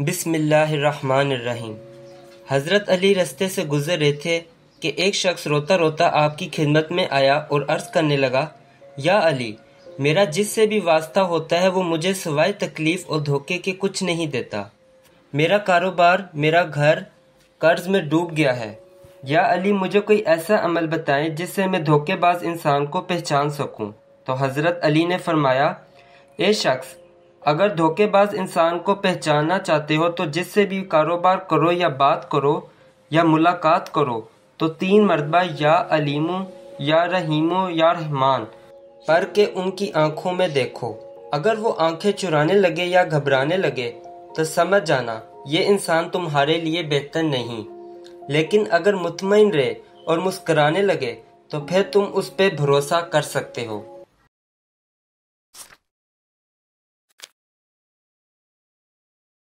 बिस्मिल्लाहिर्रहमानिर्रहीम। हज़रत अली रस्ते से गुजर रहे थे कि एक शख्स रोता रोता आपकी खिदमत में आया और अर्ज़ करने लगा, या अली, मेरा जिससे भी वास्ता होता है वो मुझे सवाए तकलीफ़ और धोखे के कुछ नहीं देता। मेरा कारोबार, मेरा घर, कर्ज में डूब गया है। या अली, मुझे कोई ऐसा अमल बताएँ जिससे मैं धोखेबाज इंसान को पहचान सकूँ? तो हज़रत अली ने फरमाया, ए शख्स अगर धोखेबाज इंसान को पहचानना चाहते हो तो जिससे भी कारोबार करो या बात करो या मुलाकात करो तो तीन मरतबा या अलीमो, या रहीमो, या रहमान, पर के उनकी आँखों में देखो। अगर वो आँखें चुराने लगे या घबराने लगे तो समझ जाना, ये इंसान तुम्हारे लिए बेहतर नहीं। लेकिन अगर मुतमिन रहे और मुस्कराने लगे तो फिर तुम उस पर भरोसा कर सकते हो।